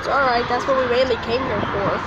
It's Alright, that's what we mainly came here for.